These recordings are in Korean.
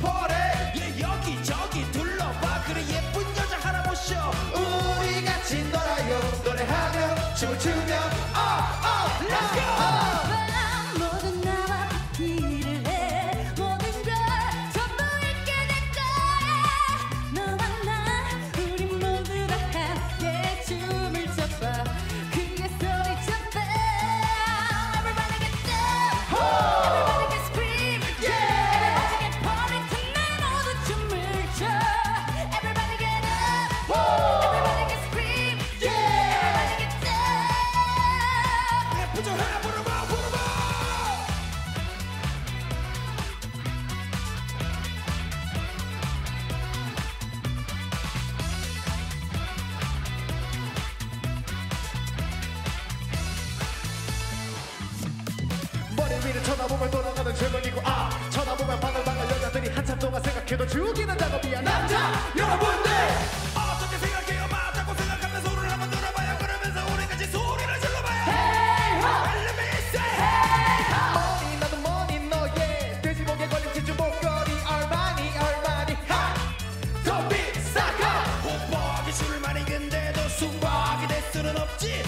party. 쳐다보면 돌아가는 질문이고 아 쳐다보면 바글바글 여자들이 한참 동안 생각해도 죽이는 작업이야. 남자 여러분들! 아, 어떻게 생각해요? 맞다고 생각하면 소리를 한번 들어봐요. 그러면서 우리 같이 소리를 질러봐요. 헤이 호 엘리베이스 헤이 호 뭐니 나도 뭐니 너의 돼지목에 걸린 지주 목걸이 얼마니 얼마니 하더 비싸고 호박이 줄만 익은데도 수박이 될 수는 없지.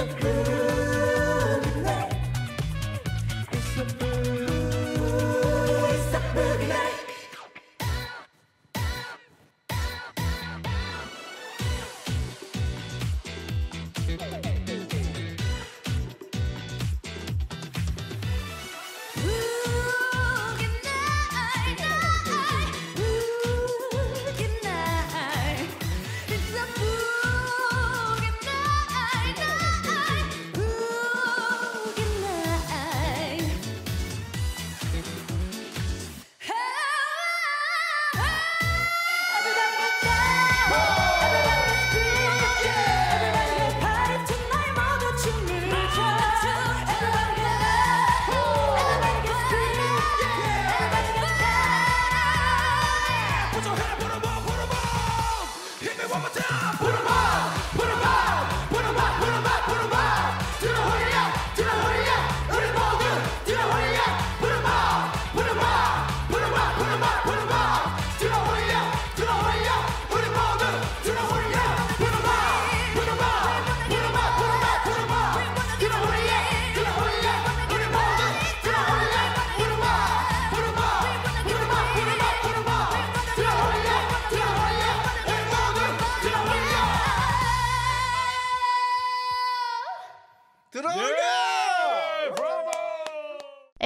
of Christmas.